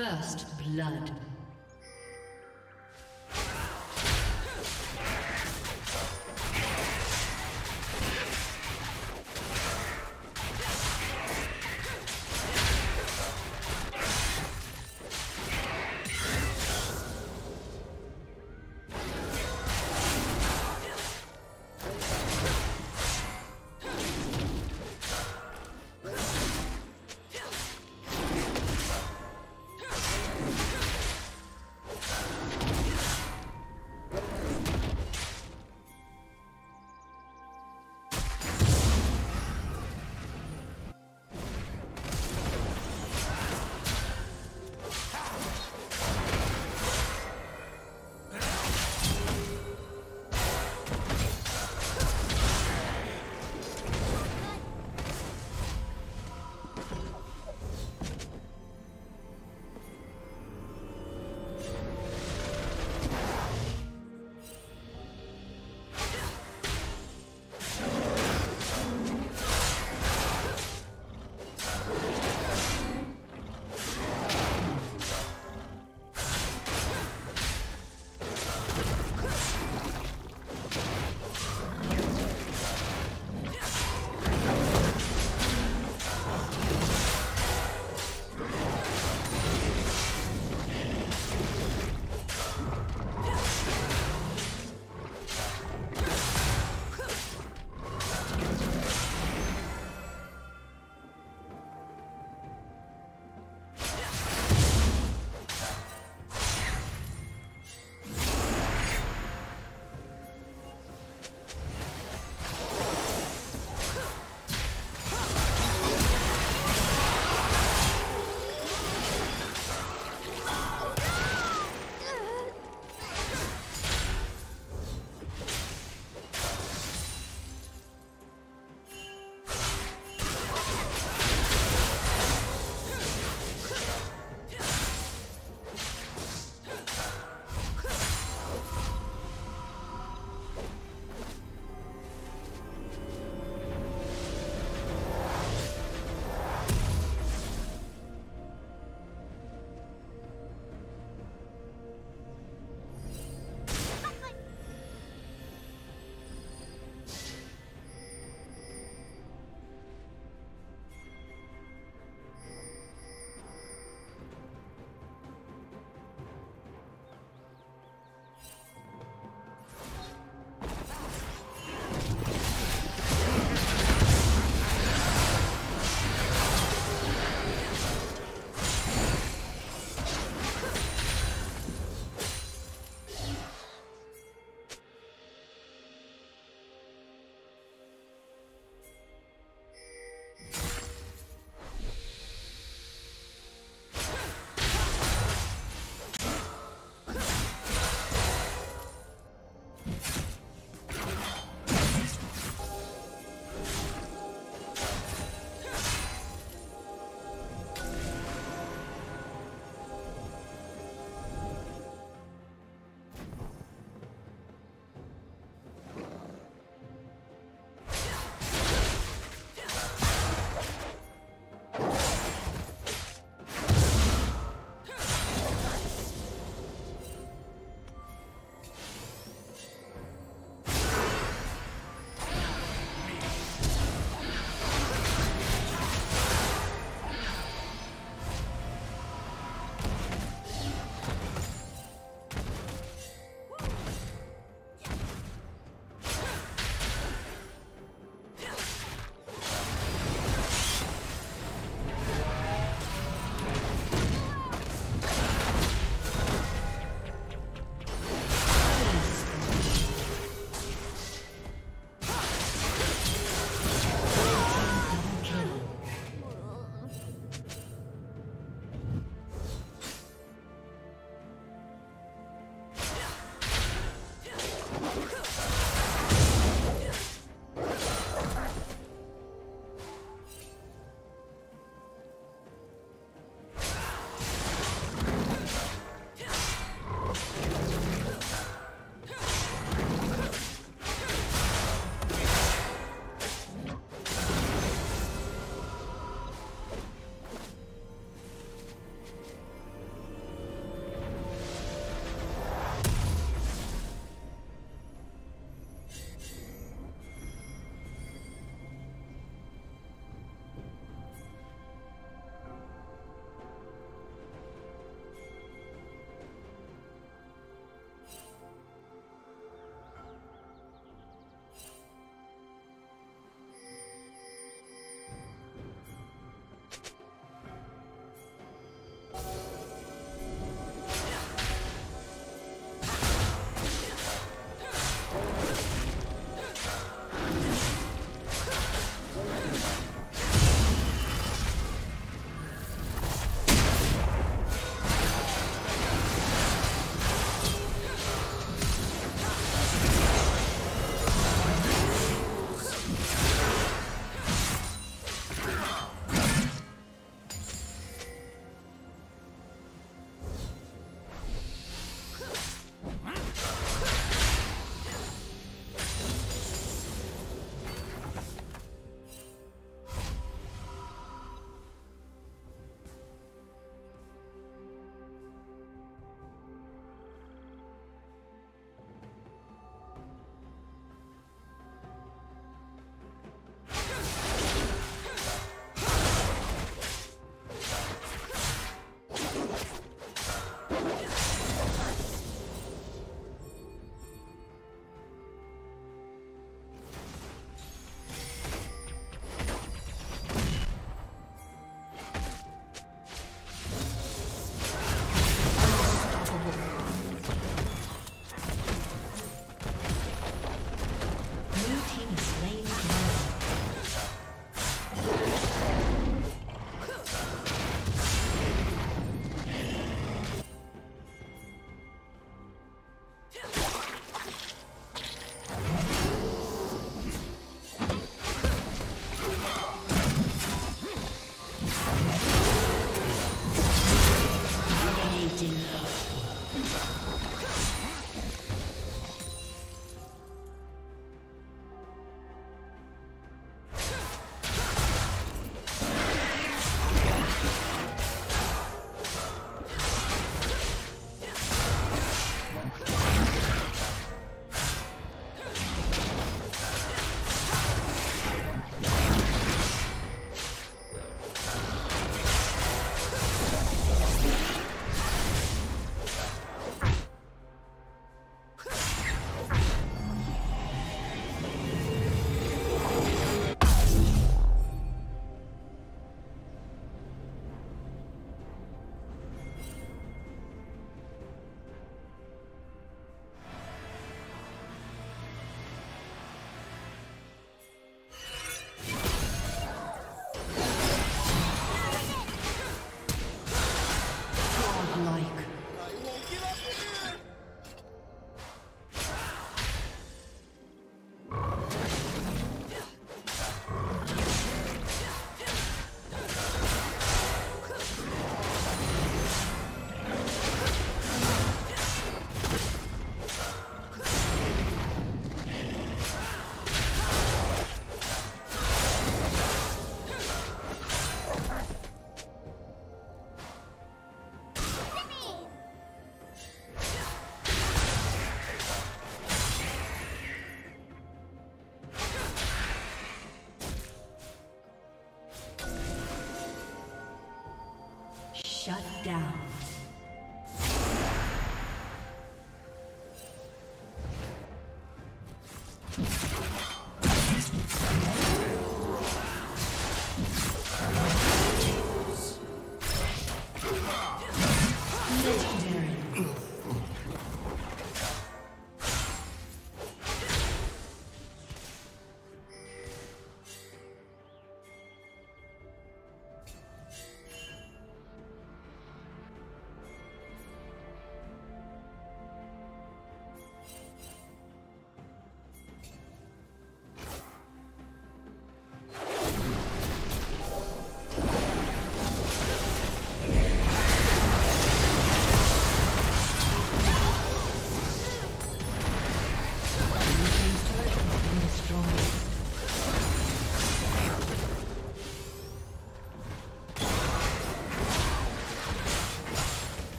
First blood.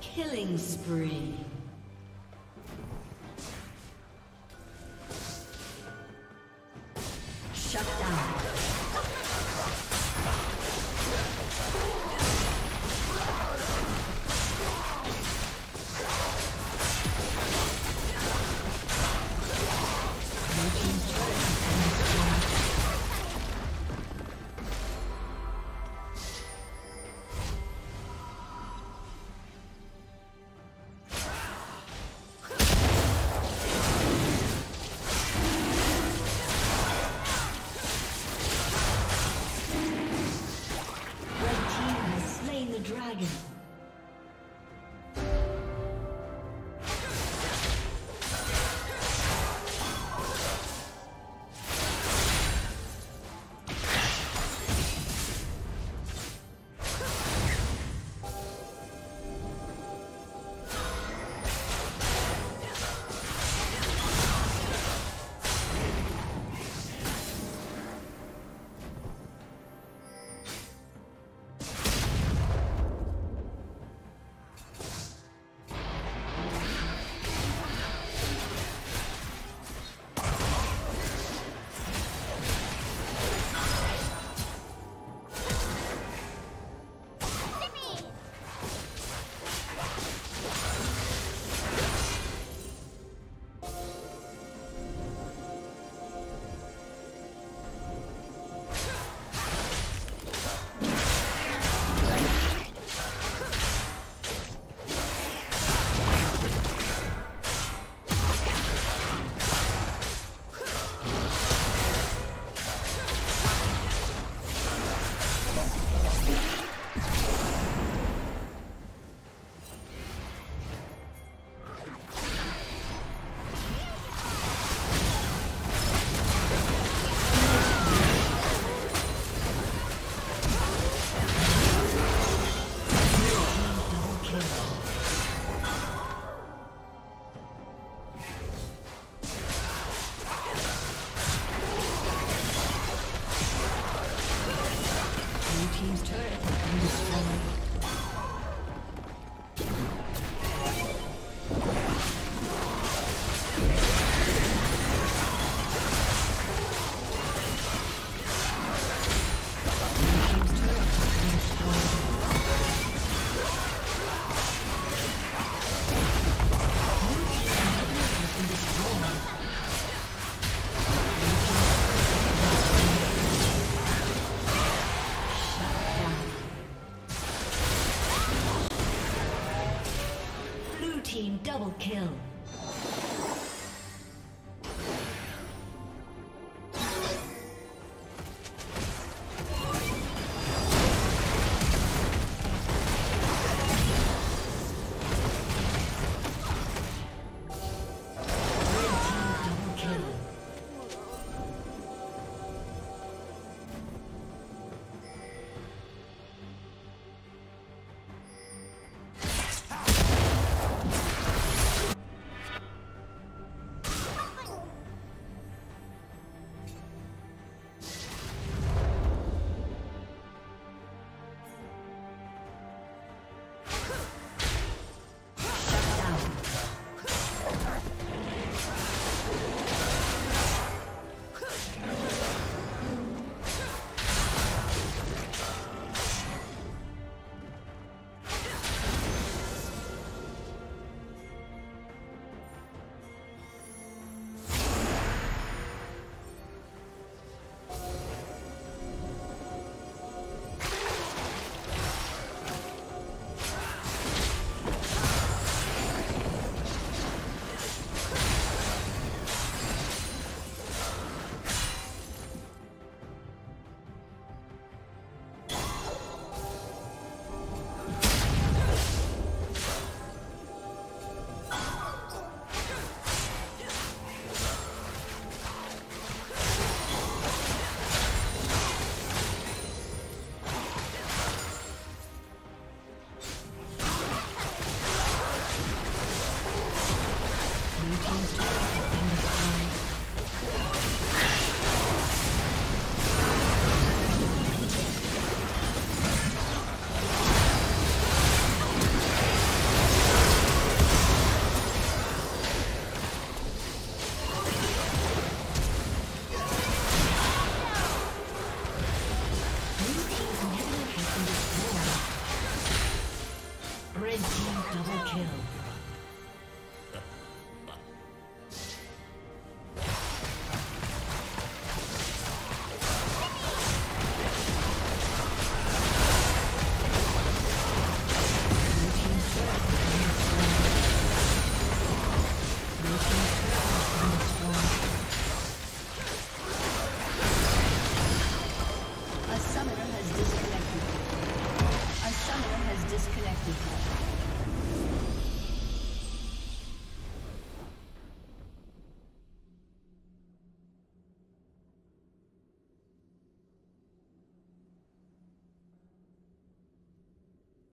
Killing spree.